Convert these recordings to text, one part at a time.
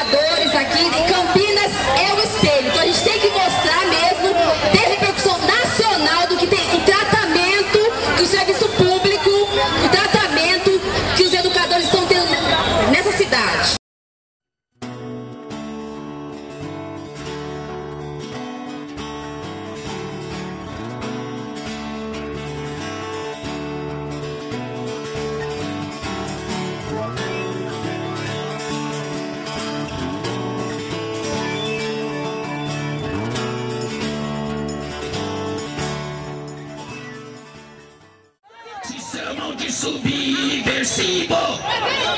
educadores aqui. E Campinas é o espelho. Então a gente tem que mostrar mesmo, ter repercussão nacional do que tem o tratamento que o serviço público, o tratamento que os educadores estão tendo nessa cidade. Chamam de subversivo,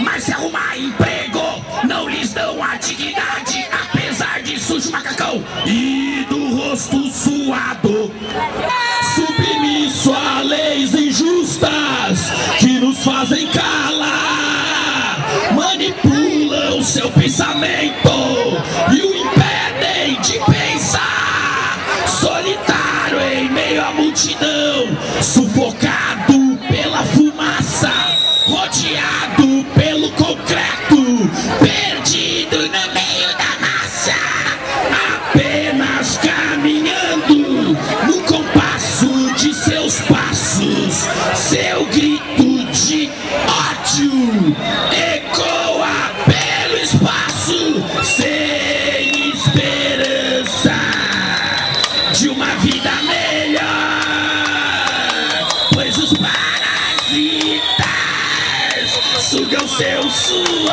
mas se arrumar emprego, não lhes dão a dignidade, apesar de sujo macacão e do rosto suado. Submisso a leis injustas que nos fazem calar, manipulam seu pensamento e o impedem de pensar. Solitário em meio à multidão, ecoa pelo espaço sem esperança de uma vida melhor, pois os parasitas sugam seu suor,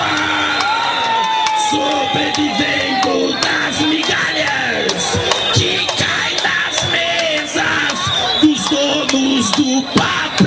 sobrevivendo das migalhas que caem das mesas dos donos do papel,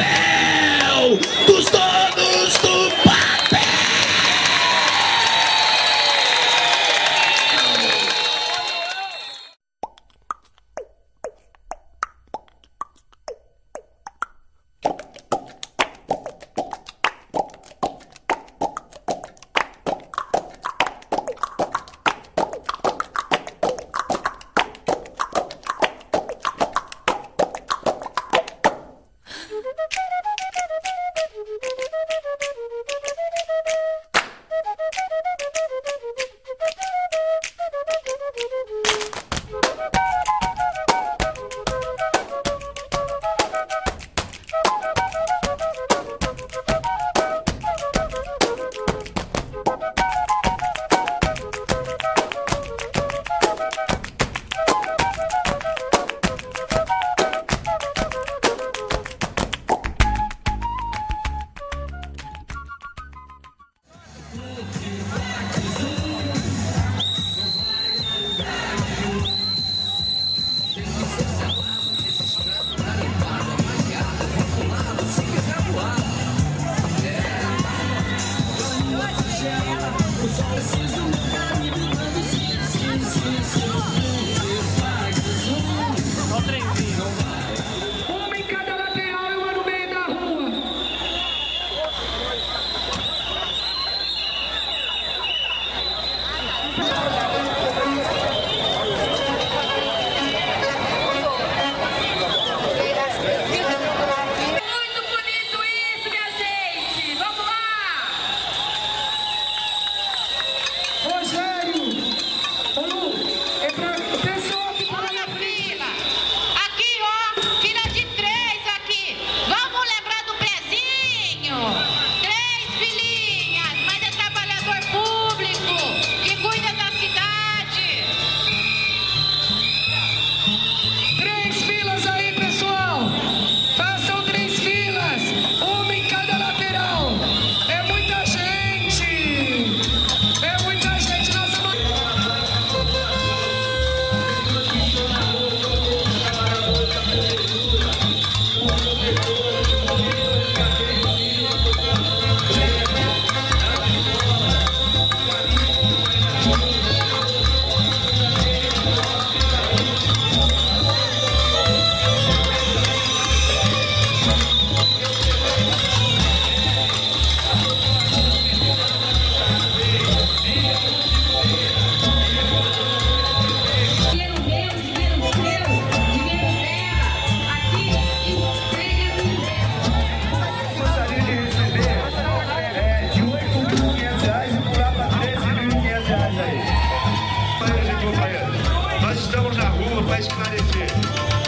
Uma em cada lateral e uma no meio da rua. estamos na rua para esclarecer.